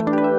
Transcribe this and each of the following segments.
I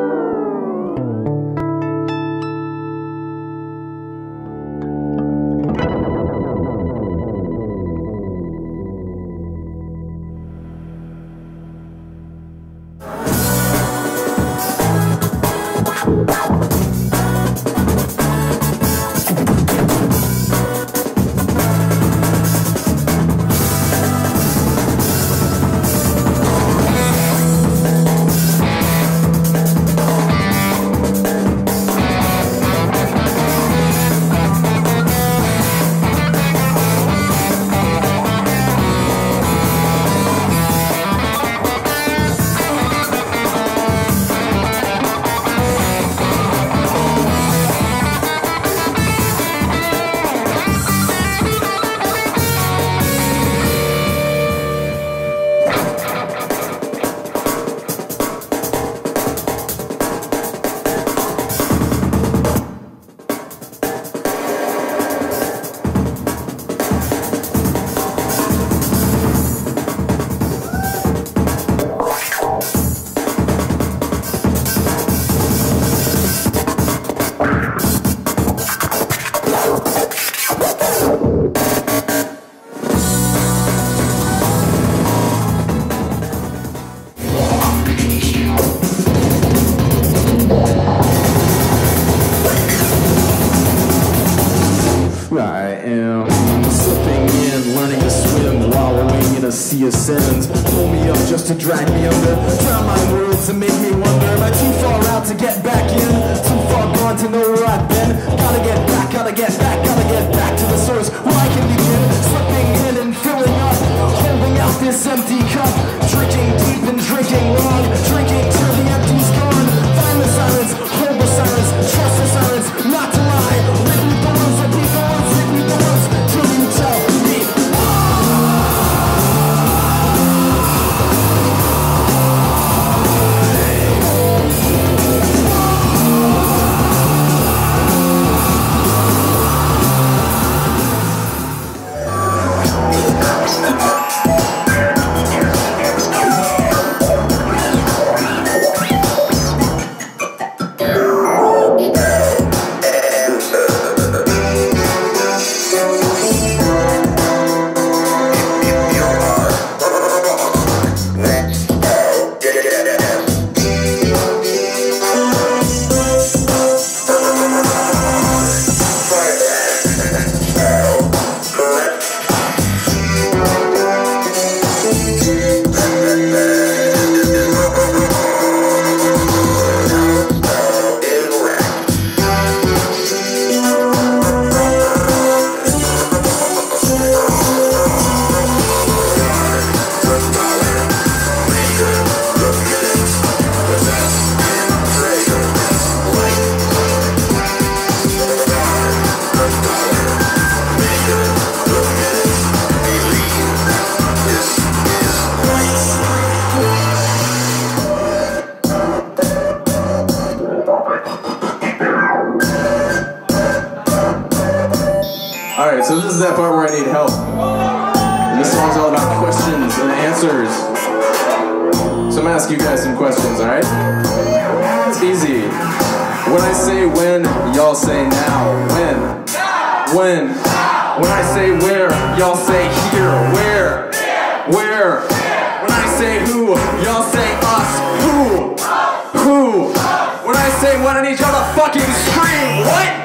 sea of. Pull me up just to drag me under, drown my words and make me wonder. Am I too far out to get back in? Too far gone to know where I've been? Gotta get back, gotta get back, Alright, so this is that part where I need help. And this song's all about questions and answers. So I'm gonna ask you guys some questions, alright? It's easy. When I say when, y'all say now. When? Now. When? Now. When I say where, y'all say here. Where? Here. Where? Here. When I say who, y'all say us. Who? Us. Who? Us. When I say when, I need y'all to fucking scream. What?